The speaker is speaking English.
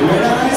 Where